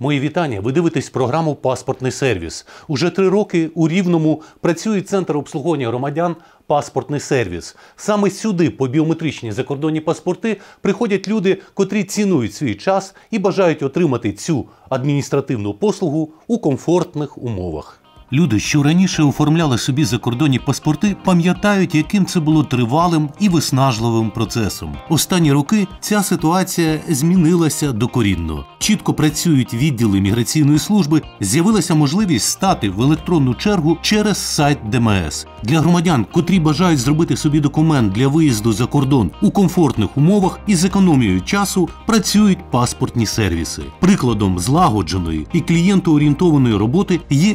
Мої вітання. Ви дивитесь програму Паспортний сервіс. Уже три роки у Рівному працює центр обслуговування громадян Паспортний сервіс. Саме сюди, по біометричні закордонні паспорти, приходять люди, котрі цінують свій час і бажають отримати цю адміністративну послугу у комфортних умовах. Люди, що раніше оформляли собі закордонні паспорти, пам'ятають, яким це було тривалим і виснажливим процесом. Останні роки ця ситуація змінилася докорінно. Чітко працюють відділи міграційної служби. З'явилася можливість стати в електронну чергу через сайт ДМС для громадян, котрі бажають зробити собі документ для виїзду за кордон у комфортних умовах і з економією часу працюють паспортні сервіси. Прикладом злагодженої і клієнтоорієнтованої роботи є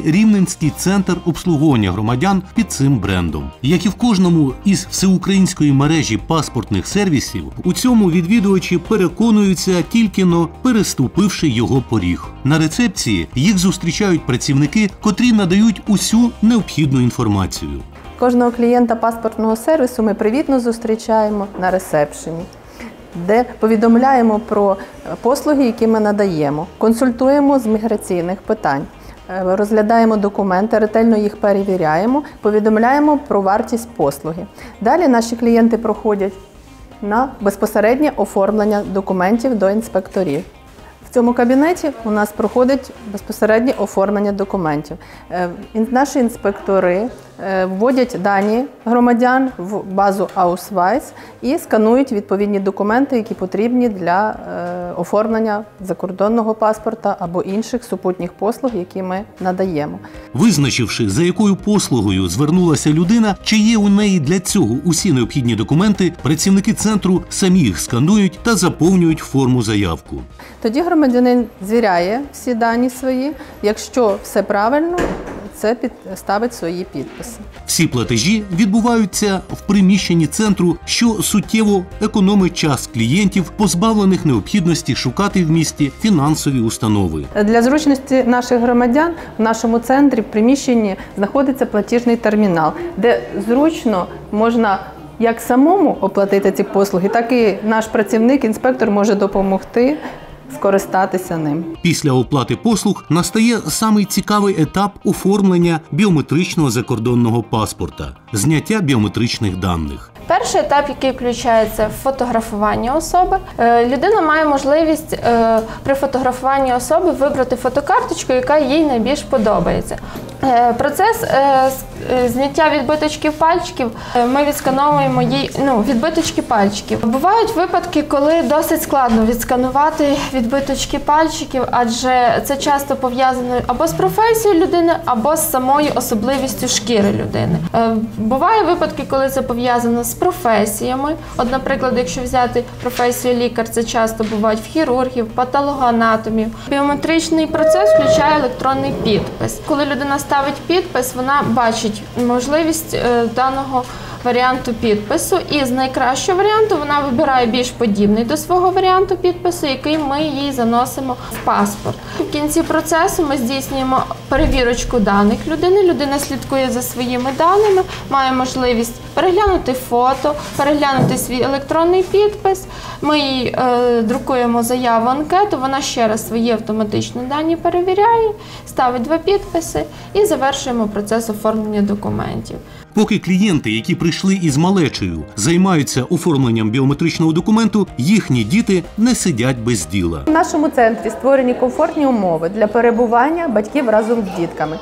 Рівненський центр обслуговування громадян під цим брендом. Як і в кожному із всеукраїнської мережі паспортних сервісів, у цьому відвідувачі переконуються тільки но переступивши його поріг. На рецепції їх зустрічають працівники, котрі надають усю необхідну інформацію. Кожного клієнта паспортного сервісу ми привітно зустрічаємо на ресепшені, де повідомляємо про послуги, які ми надаємо, консультуємо з міграційних питань, е, розглядаємо документи, ретельно їх перевіряємо, повідомляємо про вартість послуги. Далі наші клієнти проходять на безпосереднє оформлення документів до інспекторів. В цьому кабінеті у нас проходить безпосереднє оформлення документів. Е, Наші інспектори е, вводять дані громадян в базу Ausweis і сканують відповідні документи, які потрібні для е, оформлення закордонного паспорта або інших супутніх послуг, які ми надаємо. Визначивши, за якою послугою звернулася людина, чи є у неї для цього усі необхідні документи, працівники центру самі їх сканують та заповнюють форму заявку. Тоді громадянин звіряє всі дані свої. Якщо все правильно, це під- ставить свої підписи. Всі платежі відбуваються в приміщенні центру, що суттєво економить час клієнтів, позбавлених необхідності шукати в місті фінансові установи. Для зручності наших громадян в нашому центрі в приміщенні знаходиться платіжний термінал, де зручно можна як самому оплатити ці послуги, так і наш працівник, інспектор може допомогти скористатися ним. Після оплати послуг настає самий цікавий етап оформлення біометричного закордонного паспорта зняття біометричних даних. Перший етап, який включається в фотографування особи, Е, людина має можливість е, при фотографуванні особи вибрати фотокарточку, яка їй найбільш подобається. Е, Процес зняття відбиточків пальчиків е, ми відскановуємо їй ну, відбиточки пальчиків. Бувають випадки, коли досить складно відсканувати відбиточки пальчиків, адже це часто пов'язано або з професією людини, або з самою особливістю шкіри людини. Е, Буває випадки, коли це пов'язано з професіями. От, наприклад, якщо взяти професію лікар, це часто бувають в хірургів, патологоанатомів. Біометричний процес включає електронний підпис. Коли людина ставить підпис, вона бачить можливість е, даного варіанту підпису, і з найкращого варіанту вона вибирає більш подібний до свого варіанту підпису, який ми їй заносимо в паспорт. В кінці процесу ми здійснюємо перевірочку даних людини. Людина слідкує за своїми даними, має можливість переглянути фото, переглянути свій електронний підпис. Ми їй е, друкуємо заяву анкету. Вона ще раз свої автоматичні дані перевіряє, ставить два підписи і завершуємо процес оформлення документів. Поки клієнти, які прийшли із малечею, займаються оформленням біометричного документу, їхні діти не сидять без діла. В нашому центрі створені комфортні умови для перебування батьків разом з дітками.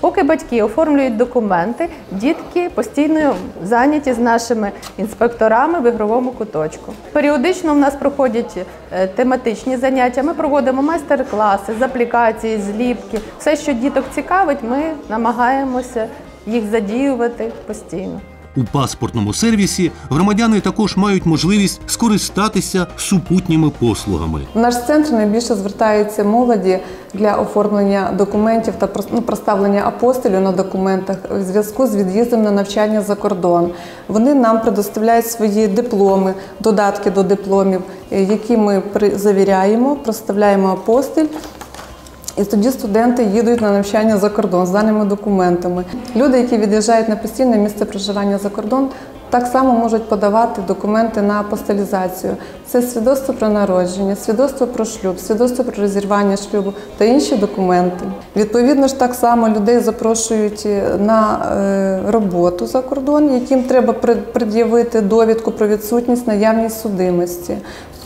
Поки батьки оформлюють документи, дітки постійно зайняті з нашими інспекторами в ігровому куточку. Періодично в нас проходять е, тематичні заняття. Ми проводимо майстер-класи з аплікації, зліпки. Все, що діток цікавить, ми намагаємося їх задіювати постійно. У паспортному сервісі громадяни також мають можливість скористатися супутніми послугами. В наш центр найбільше звертаються молоді для оформлення документів та ну, проставлення апостилю на документах в зв'язку з від'їздом на навчання за кордон. Вони нам предоставляють свої дипломи, додатки до дипломів, е, які ми завіряємо, проставляємо апостиль. І тоді студенти їдуть на навчання за кордон з даними документами. Люди, які від'їжджають на постійне місце проживання за кордон, Так само можуть подавати документи на апостилізацію. Це свідоцтво про народження, свідоцтво про шлюб, свідоцтво про розірвання шлюбу та інші документи. Відповідно ж, так само людей запрошують е, на е, роботу за кордон, яким треба пред'явити довідку про відсутність наявність судимості.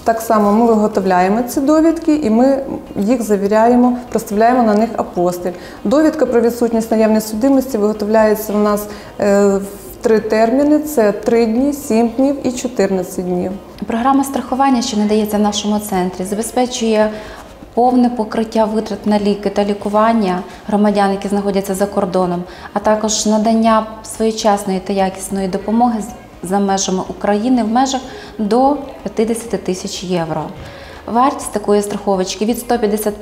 Так само ми виготовляємо ці довідки і ми їх завіряємо, проставляємо на них апостиль. Довідка про відсутність наявність судимості виготовляється у нас е, в три терміни: це 3 дні, 7 днів і 14 днів. Програма страхування, що надається в нашому центрі, забезпечує повне покриття витрат на ліки та лікування громадян, які знаходяться за кордоном, а також надання своєчасної та якісної допомоги за межами України в межах до 50 тисяч євро. Вартість такої страховочки від 150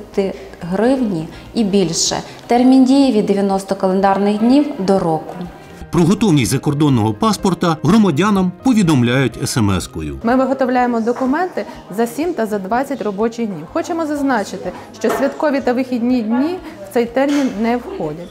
гривні і більше. Термін дії від 90 календарних днів до року. Про готовність закордонного паспорта громадянам повідомляють смс-кою. Ми виготовляємо документи за 7 та за 20 робочих днів. Хочемо зазначити, що святкові та вихідні дні цей термін не входять.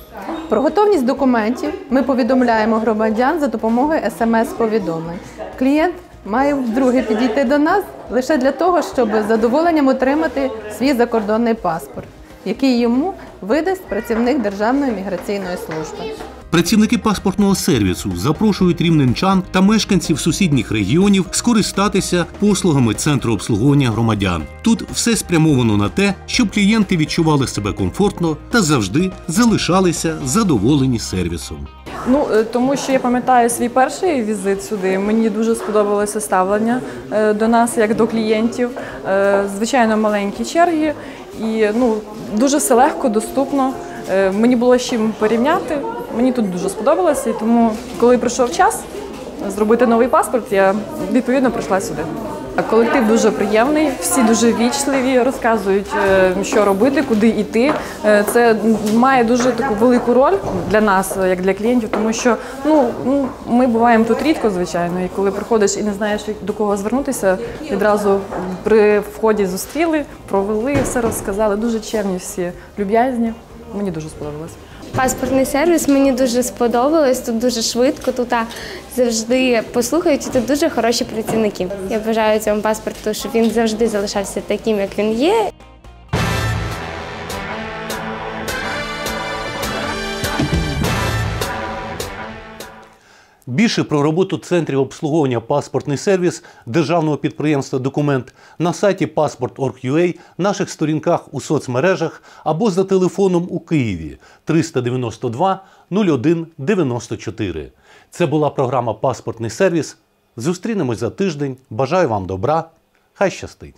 Про готовність документів ми повідомляємо громадян за допомогою смс-повідомлень. Клієнт має вдруге підійти до нас лише для того, щоб з задоволенням отримати свій закордонний паспорт, який йому видасть працівник Державної міграційної служби. Працівники паспортного сервісу запрошують рівненчан та мешканців сусідніх регіонів скористатися послугами центру обслуговування громадян. Тут все спрямовано на те, щоб клієнти відчували себе комфортно та завжди залишалися задоволені сервісом. Ну е, тому що я пам'ятаю свій перший візит сюди. Мені дуже сподобалося ставлення е, до нас як до клієнтів. Е, Звичайно, маленькі черги, і ну дуже все легко, доступно. Е, Мені було з чим порівняти. Мені тут дуже сподобалося, і тому, коли прийшов час зробити новий паспорт, я відповідно прийшла сюди. Колектив дуже приємний, всі дуже вічливі, розказують, е, що робити, куди йти. Е, Це має дуже таку велику роль для нас, як для клієнтів, тому що ну ми буваємо тут рідко, звичайно, і коли приходиш і не знаєш, до кого звернутися, відразу при вході зустріли, провели, все розказали. Дуже чемні всі, люб'язні. Мені дуже сподобалось. Паспортний сервіс мені дуже сподобалось. Тут дуже швидко, тут завжди послухають, і тут дуже хороші працівники. Я бажаю цьому паспорту, щоб він завжди залишався таким, як він є, Більше про роботу центрів обслуговування паспортний сервіс державного підприємства Документ на сайті passport.org.ua, наших сторінках у соцмережах або за телефоном у Києві 392 01 94. Це була програма Паспортний сервіс. Зустрінемось за тиждень. Бажаю вам добра. Хай щастить!